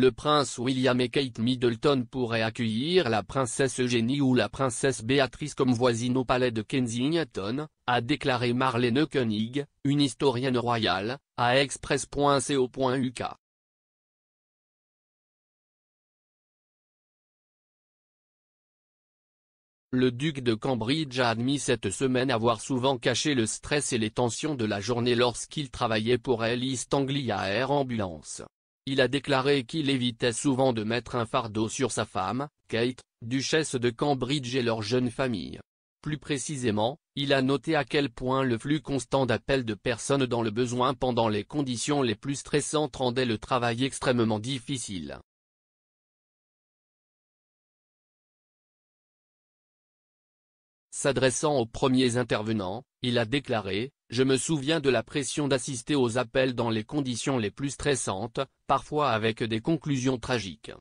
le prince William et Kate Middleton pourraient accueillir la princesse Eugénie ou la princesse Béatrice comme voisine au palais de Kensington, a déclaré Marlene Koenig, une historienne royale, à express.co.uk. Le duc de Cambridge a admis cette semaine avoir souvent caché le stress et les tensions de la journée lorsqu'il travaillait pour East Anglia Air Ambulance. Il a déclaré qu'il évitait souvent de mettre un fardeau sur sa femme, Kate, duchesse de Cambridge et leur jeune famille. Plus précisément, il a noté à quel point le flux constant d'appels de personnes dans le besoin pendant les conditions les plus stressantes rendait le travail extrêmement difficile. S'adressant aux premiers intervenants, il a déclaré, Je me souviens de la pression d'assister aux appels dans les conditions les plus stressantes, parfois avec des conclusions tragiques.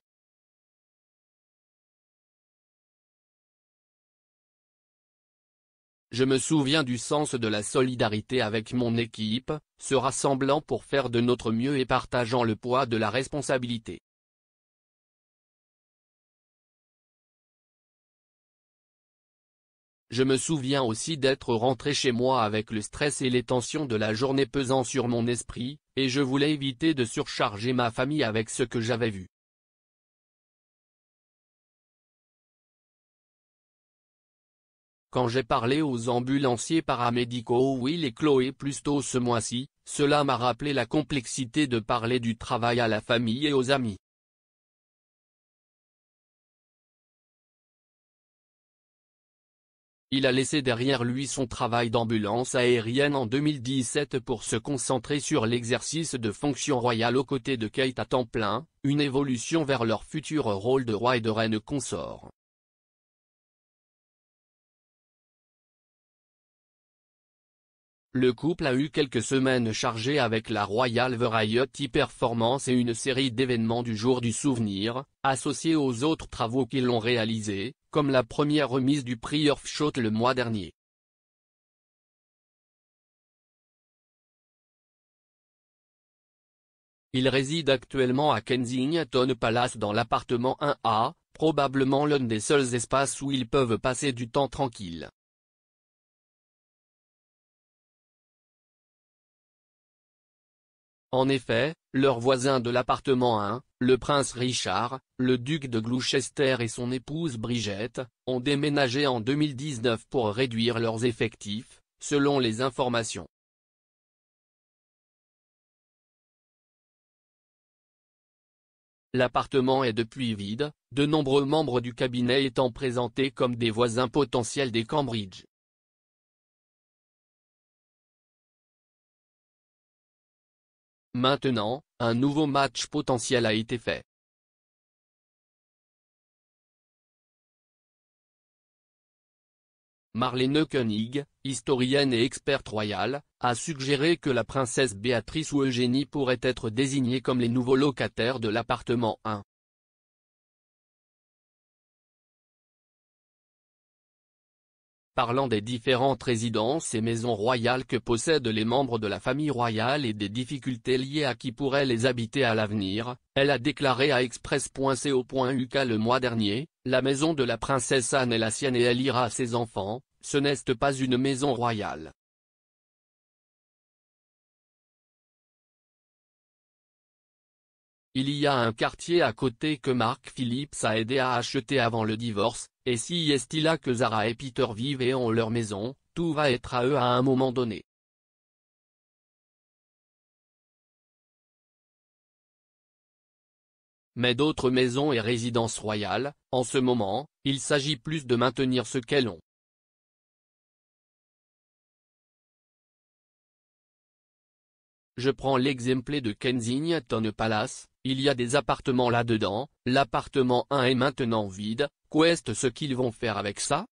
Je me souviens du sens de la solidarité avec mon équipe, se rassemblant pour faire de notre mieux et partageant le poids de la responsabilité. Je me souviens aussi d'être rentré chez moi avec le stress et les tensions de la journée pesant sur mon esprit, et je voulais éviter de surcharger ma famille avec ce que j'avais vu. Quand j'ai parlé aux ambulanciers paramédicaux Will et Chloé plus tôt ce mois-ci, cela m'a rappelé la complexité de parler du travail à la famille et aux amis. Il a laissé derrière lui son travail d'ambulance aérienne en 2017 pour se concentrer sur l'exercice de fonctions royales aux côtés de Kate à temps plein, une évolution vers leur futur rôle de roi et de reine consort. Le couple a eu quelques semaines chargées avec la Royal Variety Performance et une série d'événements du jour du souvenir, associés aux autres travaux qu'ils ont réalisés, comme la première remise du prix Earthshot le mois dernier. Il réside actuellement à Kensington Palace dans l'appartement 1A, probablement l'un des seuls espaces où ils peuvent passer du temps tranquille. En effet, leurs voisins de l'appartement 1, le prince Richard, le duc de Gloucester et son épouse Brigitte, ont déménagé en 2019 pour réduire leurs effectifs, selon les informations. L'appartement est depuis vide, de nombreux membres du cabinet étant présentés comme des voisins potentiels des Cambridge. Maintenant, un nouveau match potentiel a été fait. Marlene Koenig, historienne et experte royale, a suggéré que la princesse Béatrice ou Eugénie pourraient être désignés comme les nouveaux locataires de l'appartement 1. Parlant des différentes résidences et maisons royales que possèdent les membres de la famille royale et des difficultés liées à qui pourrait les habiter à l'avenir, elle a déclaré à express.co.uk le mois dernier, la maison de la princesse Anne est la sienne et elle ira à ses enfants, ce n'est pas une maison royale. Il y a un quartier à côté que Mark Phillips a aidé à acheter avant le divorce, et si est là que Zara et Peter vivent et ont leur maison, tout va être à eux à un moment donné. Mais d'autres maisons et résidences royales, en ce moment, il s'agit plus de maintenir ce qu'elles ont. Je prends l'exemple de Kensington Palace, il y a des appartements là-dedans, l'appartement 1 est maintenant vide, qu'est-ce ce qu'ils vont faire avec ça?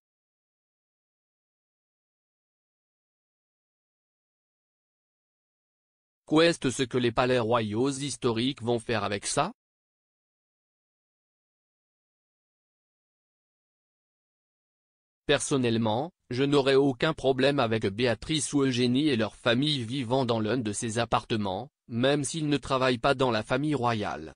Qu'est-ce ce que les palais royaux historiques vont faire avec ça? Personnellement, je n'aurais aucun problème avec Béatrice ou Eugénie et leur famille vivant dans l'un de ces appartements, même s'il ne travaille pas dans la famille royale.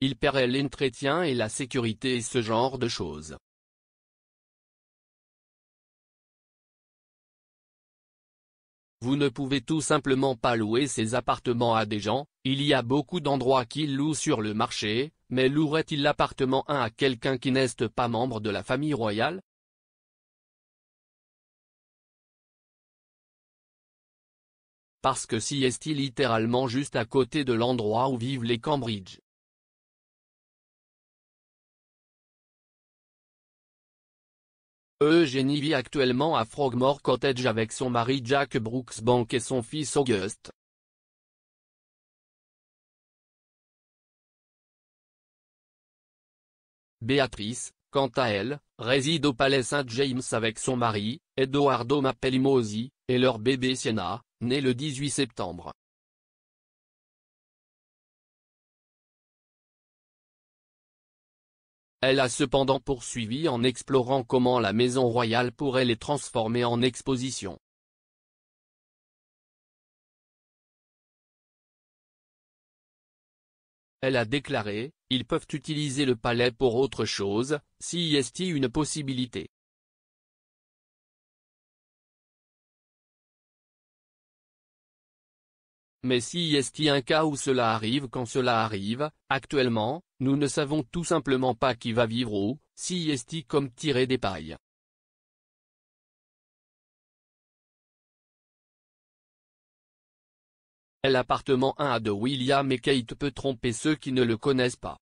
Il paierait l'entretien et la sécurité et ce genre de choses. Vous ne pouvez tout simplement pas louer ces appartements à des gens, il y a beaucoup d'endroits qu'ils louent sur le marché, mais louerait-il l'appartement 1 à quelqu'un qui n'est pas membre de la famille royale? Parce que si est-il littéralement juste à côté de l'endroit où vivent les Cambridge. Eugénie vit actuellement à Frogmore Cottage avec son mari Jack Brooksbank et son fils Auguste. Béatrice, quant à elle, réside au palais Saint James avec son mari, Edoardo Mappelimosi, et leur bébé Sienna, né le 18 septembre. Elle a cependant poursuivi en explorant comment la maison royale pourrait les transformer en exposition. Elle a déclaré, ils peuvent utiliser le palais pour autre chose, si y est une possibilité. Mais si y est un cas où cela arrive quand cela arrive, actuellement, nous ne savons tout simplement pas qui va vivre où, si est comme tirer des pailles. L'appartement 1 de William et Kate peut tromper ceux qui ne le connaissent pas.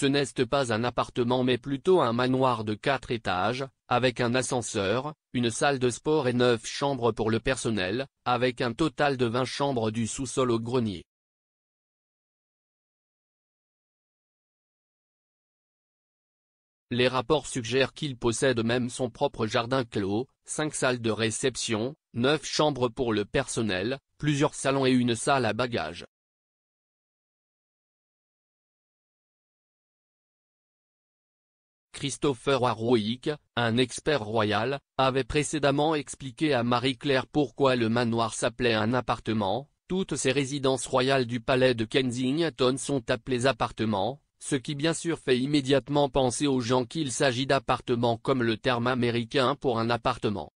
Ce n'est pas un appartement mais plutôt un manoir de 4 étages, avec un ascenseur, une salle de sport et 9 chambres pour le personnel, avec un total de 20 chambres du sous-sol au grenier. Les rapports suggèrent qu'il possède même son propre jardin clos, 5 salles de réception, 9 chambres pour le personnel, plusieurs salons et une salle à bagages. Christopher Warwick, un expert royal, avait précédemment expliqué à Marie-Claire pourquoi le manoir s'appelait un appartement, toutes ces résidences royales du palais de Kensington sont appelées appartements, ce qui bien sûr fait immédiatement penser aux gens qu'il s'agit d'appartements comme le terme américain pour un appartement.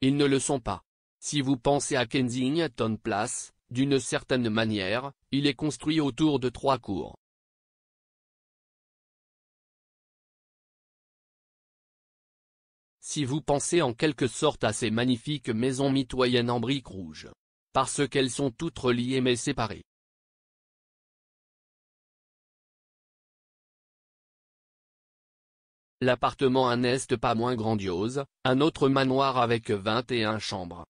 Ils ne le sont pas. Si vous pensez à Kensington Place, d'une certaine manière, il est construit autour de trois cours. Si vous pensez en quelque sorte à ces magnifiques maisons mitoyennes en briques rouges. Parce qu'elles sont toutes reliées mais séparées. L'appartement un n'est pas moins grandiose, un autre manoir avec 21 chambres.